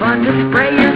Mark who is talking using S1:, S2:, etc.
S1: fun to spray your